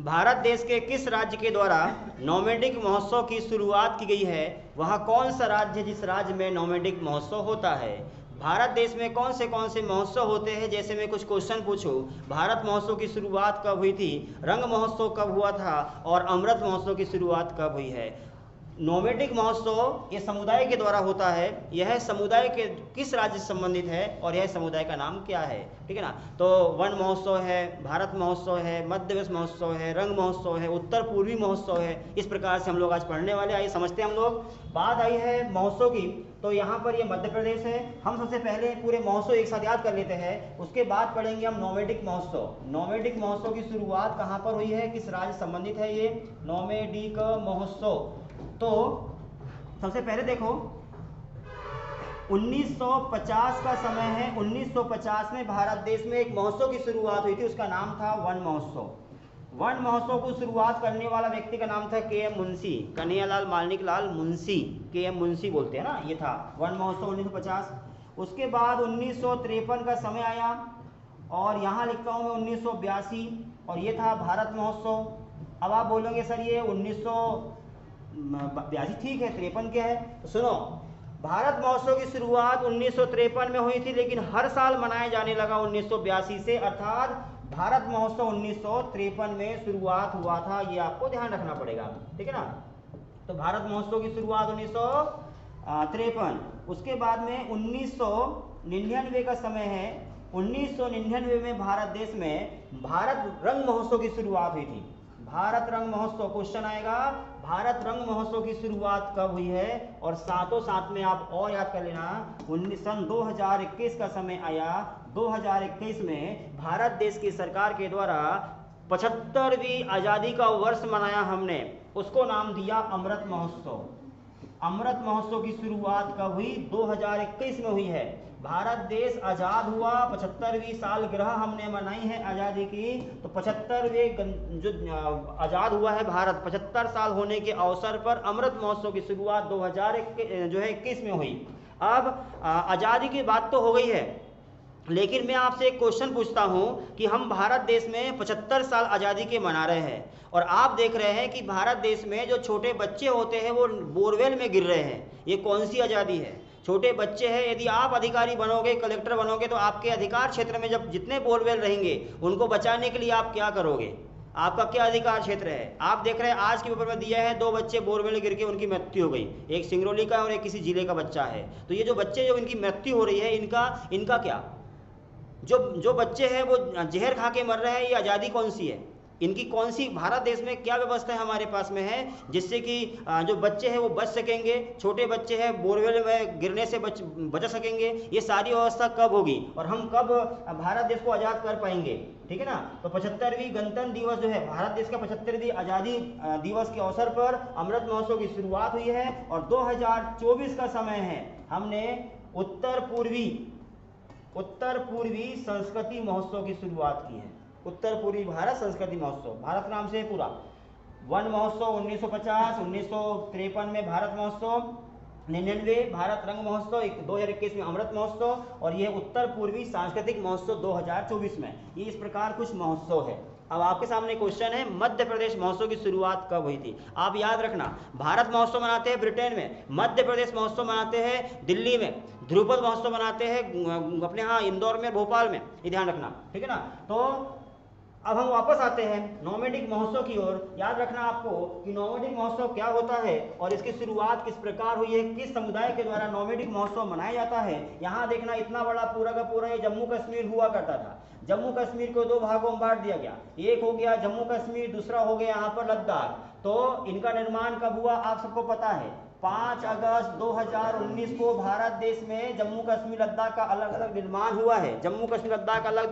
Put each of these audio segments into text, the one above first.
भारत देश के किस राज्य के द्वारा नोमेडिक महोत्सव की शुरुआत की गई है? वह कौन सा राज्य जिस राज्य में नोमेडिक महोत्सव होता है? भारत देश में कौन से कौन से महोत्सव होते हैं? जैसे मैं कुछ क्वेश्चन पूछूँ। भारत महोत्सव की शुरुआत कब हुई थी? रंग महोत्सव कब हुआ था? और अमृत महोत्सव की शुरुआत कब हुई है? नोमेटिक महोत्सव ये समुदाय के द्वारा होता है। यह समुदाय के किस राज्य से संबंधित है और यह समुदाय का नाम क्या है? ठीक है ना? तो वन महोत्सव है, भारत महोत्सव है, मध्य प्रदेश महोत्सव है, रंग महोत्सव है, उत्तर पूर्वी महोत्सव है। इस प्रकार से हम लोग आज पढ़ने वाले आइए, समझते हैं हम लोग। बात आई है महोत्सव की तो यहाँ पर ये मध्य प्रदेश है। हम सबसे पहले पूरे महोत्सव एक साथ याद कर लेते हैं। उसके बाद पढ़ेंगे हम नोमेडिक महोत्सव। नोमेडिक महोत्सव की शुरुआत कहाँ पर हुई है? किस राज्य संबंधित है ये? नोमेडिक महोत्सव। तो सबसे पहले देखो 1950 का समय है 1950 में भारत देश में एक महोत्सव की शुरुआत हुई थी, उसका नाम था वन महोत्सव। वन महोत्सव को शुरुआत करने वाला व्यक्ति का नाम था के एम मुंशी, कन्हैयालाल मालनिक लाल मुंशी, के एम मुंशी बोलते हैं ना, ये था, वन महोत्सव 1950 उसके बाद उन्नीस सौ तिरपन का समय आया, और यहाँ लिखता हूँ मैं उन्नीस सौ बयासी, और ये था भारत महोत्सव। अब आप बोलोगे, सर, ये उन्नीस सौ बयासी, ठीक है, तिरपन क्या है? तो सुनो, भारत महोत्सव की शुरुआत उन्नीस में हुई थी, लेकिन हर साल मनाया जाने लगा उन्नीस सौ बयासी से। अर्थात, भारत महोत्सव उन्नीस में शुरुआत हुआ था, ये आपको ध्यान रखना पड़ेगा, ठीक है ना? तो भारत महोत्सव की शुरुआत उन्नीस उसके बाद में उन्नीस सौ निन्यानवे का समय है। उन्नीस सौ निन्यानवे में भारत देश में भारत रंग महोत्सव की शुरुआत हुई थी। भारत रंग महोत्सव क्वेश्चन आएगा। भारत रंग महोत्सव की शुरुआत कब हुई है? और साथों साथ में आप और याद कर लेना, उन्नीस, सन 2021 का समय आया। 2021 में भारत देश की सरकार के द्वारा पचहत्तरवीं आज़ादी का वर्ष मनाया हमने। उसको नाम दिया अमृत महोत्सव। अमृत महोत्सव की शुरुआत कब हुई? 2021 में हुई है। भारत देश आज़ाद हुआ, पचहत्तरवीं साल ग्रह हमने मनाई है आज़ादी की तो पचहत्तरवें जो आज़ाद हुआ है भारत, पचहत्तर साल होने के अवसर पर अमृत महोत्सव की शुरुआत 2000 जो है इक्कीस में हुई। अब आज़ादी की बात तो हो गई है, लेकिन मैं आपसे एक क्वेश्चन पूछता हूँ कि हम भारत देश में 75 साल आज़ादी के मना रहे हैं, और आप देख रहे हैं कि भारत देश में जो छोटे बच्चे होते हैं, वो बोरवेल में गिर रहे हैं। ये कौन सी आज़ादी है? छोटे बच्चे हैं, यदि आप अधिकारी बनोगे कलेक्टर बनोगे तो आपके अधिकार क्षेत्र में जब जितने बोरवेल रहेंगे, उनको बचाने के लिए आप क्या करोगे? आपका क्या अधिकार क्षेत्र है? आप देख रहे हैं, आज के पेपर में दिया है, दो बच्चे बोरवेल गिर के उनकी मृत्यु हो गई। एक सिंगरौली का और एक किसी ज़िले का बच्चा है। तो ये जो बच्चे जो इनकी मृत्यु हो रही है, इनका इनका क्या? जो जो बच्चे हैं, वो जहर खा के मर रहे हैं ये आज़ादी कौन सी है? इनकी कौन सी भारत देश में क्या व्यवस्था हमारे पास में है, जिससे कि जो बच्चे हैं वो बच सकेंगे, छोटे बच्चे हैं, बोरवेल में गिरने से बच बच सकेंगे, ये सारी व्यवस्था कब होगी और हम कब भारत देश को आज़ाद कर पाएँगे, ठीक है ना? तो पचहत्तरवीं गणतंत्र दिवस जो है, भारत देश का पचहत्तरवीं आज़ादी दिवस के अवसर पर अमृत महोत्सव की शुरुआत हुई है और 2024 का समय है। हमने उत्तर पूर्वी उत्तर पूर्वी संस्कृति महोत्सव की शुरुआत की है। उत्तर पूर्वी भारत संस्कृति महोत्सव, भारत नाम से पूरा। वन महोत्सव 1950 1953 में भारत महोत्सव, निन्यानवे भारत रंग महोत्सव दो हज़ार इक्कीस में अमृत महोत्सव और यह उत्तर पूर्वी सांस्कृतिक महोत्सव 2024 में। ये इस प्रकार कुछ महोत्सव है। अब आपके सामने क्वेश्चन है, मध्य प्रदेश महोत्सव की शुरुआत कब हुई थी? आप याद रखना, भारत महोत्सव मनाते हैं ब्रिटेन में, मध्य प्रदेश महोत्सव मनाते हैं दिल्ली में, ध्रुपद महोत्सव मनाते हैं अपने यहाँ इंदौर में, भोपाल में, ये ध्यान रखना, ठीक है ना? तो अब हम वापस आते हैं नोमेडिक महोत्सव की ओर। याद रखना आपको कि नोमेडिक महोत्सव क्या होता है और इसकी शुरुआत किस प्रकार हुई है, किस समुदाय के द्वारा नोमेडिक महोत्सव मनाया जाता है, यहाँ देखना इतना बड़ा पूरा का पूरा ये जम्मू कश्मीर हुआ करता था। जम्मू कश्मीर को दो भागों में बांट दिया गया। एक हो गया जम्मू कश्मीर, दूसरा हो गया यहाँ पर लद्दाख। तो इनका निर्माण कब हुआ, आप सबको पता है। पाँच अगस्त 2019 को भारत देश में जम्मू कश्मीर लद्दाख का अलग अलग निर्माण हुआ है। जम्मू कश्मीर लद्दाख अलग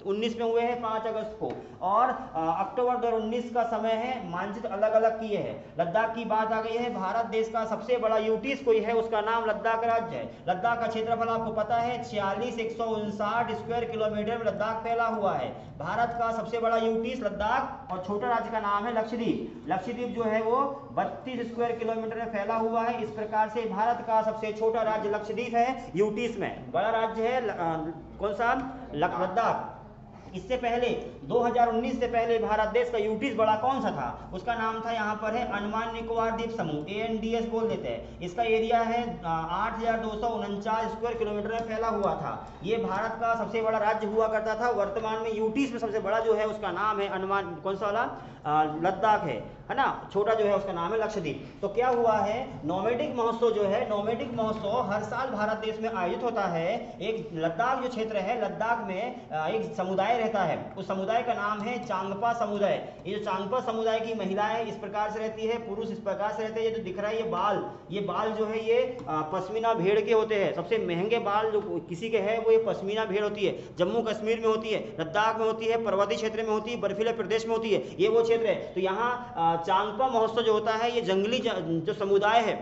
2019 में हुए हैं पाँच अगस्त को। और अक्टूबर 2019 का समय है, मानचित्र अलग अलग किए हैं। लद्दाख की बात आ गई है, भारत देश का सबसे बड़ा यूटीस कोई है, उसका नाम लद्दाख राज्य है। लद्दाख का क्षेत्रफल आपको पता है, छियालीस एक स्क्वायर किलोमीटर में लद्दाख फैला हुआ है। भारत का सबसे बड़ा यूटीस लद्दाख और छोटा राज्य का नाम है लक्षद्वीप। लक्षद्वीप जो है वो बत्तीस स्क्वायर किलोमीटर में फैला हुआ है। इस प्रकार से भारत का सबसे छोटा राज्य लक्षद्वीप है यूटीस में। बड़ा राज्य है कौन सा? लद्दाख। इससे पहले 2019 से पहले भारत देश का यूटीज बड़ा कौन सा था? उसका नाम था यहाँ पर है अंडमान निकोबार द्वीप समूह ए बोल देते हैं। इसका एरिया है आठ हज़ार दो सौ उनचास स्क्वायर किलोमीटर में फैला हुआ था। ये भारत का सबसे बड़ा राज्य हुआ करता था। वर्तमान में यूटीज में सबसे बड़ा जो है उसका नाम है अनुमान कौन सा वाला? लद्दाख है। है ना? छोटा जो है उसका नाम है लक्षद्वीप। तो क्या हुआ है? नोमेडिक महोत्सव जो है, नोमेडिक महोत्सव हर साल भारत देश में आयोजित होता है। एक लद्दाख जो क्षेत्र है, लद्दाख में एक समुदाय रहता है। उस समुदाय का नाम है चांगपा समुदाय। ये जो चांगपा समुदाय की महिलाएँ इस प्रकार से रहती है, पुरुष इस प्रकार से रहते हैं। ये जो दिख रहा है, ये बाल ये बाल जो है, ये पश्मीना भेड़ के होते हैं। सबसे महँगे बाल जो किसी के है, वो ये पश्मीना भेड़ होती है। जम्मू कश्मीर में होती है, लद्दाख में होती है, पर्वतीय क्षेत्र में होती है, बर्फीले प्रदेश में होती है। ये वो क्षेत्र है। तो यहाँ चांगपा महोत्सव जो होता है, ये जंगली जो समुदाय है,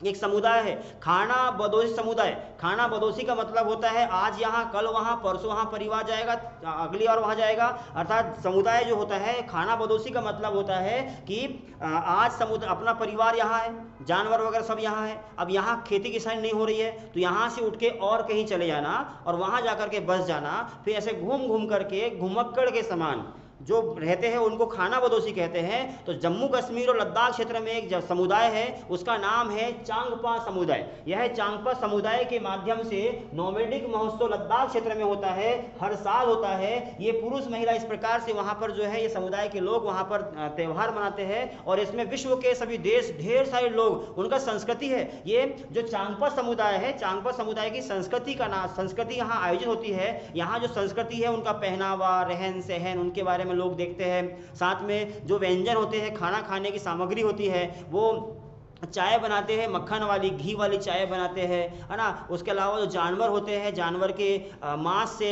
एक समुदाय है, खाना बदोशी समुदाय। खाना बदोशी का मतलब होता है, आज यहाँ, कल वहाँ, परसों वहाँ परिवार जाएगा, अगली बार वहाँ जाएगा। अर्थात समुदाय जो होता है, खाना बदोशी का मतलब होता है कि आज समुदाय, अपना परिवार यहाँ है, जानवर वगैरह सब यहाँ है, अब यहाँ खेती किसानी नहीं हो रही है तो यहाँ से उठ के और कहीं चले जाना और वहाँ जा के बस जाना, फिर ऐसे घूम घूम करके, घुमक्कड़ के समान। जो रहते हैं, उनको खाना बदोशी कहते हैं तो जम्मू कश्मीर और लद्दाख क्षेत्र में एक समुदाय है, उसका नाम है चांगपा समुदाय। यह चांगपा समुदाय के माध्यम से नोमेडिक महोत्सव लद्दाख क्षेत्र में होता है, हर साल होता है। ये पुरुष महिला इस प्रकार से वहाँ पर जो है, ये समुदाय के लोग वहाँ पर त्यौहार मनाते हैं और इसमें विश्व के सभी देश ढेर सारे लोग, उनका संस्कृति है। ये जो चांगपा समुदाय है, चांगपा समुदाय की संस्कृति का नाम संस्कृति यहाँ आयोजित होती है। यहाँ जो संस्कृति है, उनका पहनावा रहन सहन उनके बारे में में लोग देखते हैं। साथ में जो व्यंजन होते हैं, खाना खाने की सामग्री होती है, वो चाय बनाते हैं, मक्खन वाली, घी वाली चाय बनाते हैं, है ना? उसके अलावा जो जानवर होते हैं, जानवर के मांस से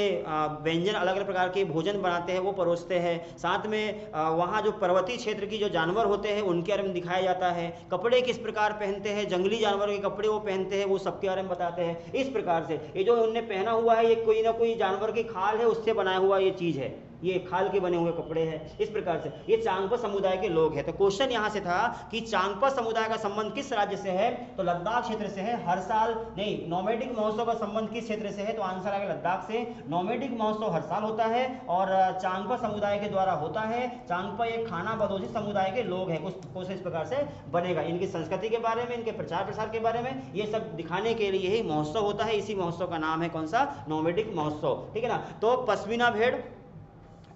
व्यंजन अलग अलग प्रकार के भोजन बनाते हैं, वो परोसते हैं। साथ में वहाँ जो पर्वतीय क्षेत्र की जो जानवर होते हैं, उनके बारे में दिखाया जाता है। कपड़े किस प्रकार पहनते हैं, जंगली जानवर के कपड़े वो पहनते हैं, वो सबके बारे में बताते हैं। इस प्रकार से, ये जो उनने पहना हुआ है, ये कोई ना कोई जानवर की खाल है, उससे बनाया हुआ ये चीज़ है। ये खाल के बने हुए कपड़े हैं। इस प्रकार से ये चांगपा समुदाय के लोग हैं। तो क्वेश्चन यहाँ से था कि चांगपा समुदाय का संबंध किस राज्य से है? तो लद्दाख क्षेत्र से है, हर साल, नहीं नोमेडिक महोत्सव का संबंध किस क्षेत्र से है? तो आंसर आएगा लद्दाख से। नोमेडिक महोत्सव हर साल होता है और चांगपा समुदाय के द्वारा होता है। चांगपा एक खाना बदोशी समुदाय के लोग हैं। कुछ कुछ इस प्रकार से बनेगा। इनकी संस्कृति के बारे में, इनके प्रचार प्रसार के बारे में, ये सब दिखाने के लिए ही महोत्सव होता है। इसी महोत्सव का नाम है कौन सा? नोमेडिक महोत्सव। ठीक है ना? तो पश्मीना भेड़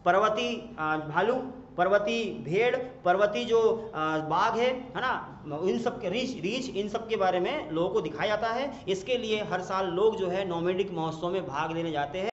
पर्वती भालू, पर्वती भेड़, पर्वती जो बाघ है है ना? इन सब के रीच रीच इन सब के बारे में लोगों को दिखाया जाता है। इसके लिए हर साल लोग जो है नोमेडिक महोत्सव में भाग लेने जाते हैं।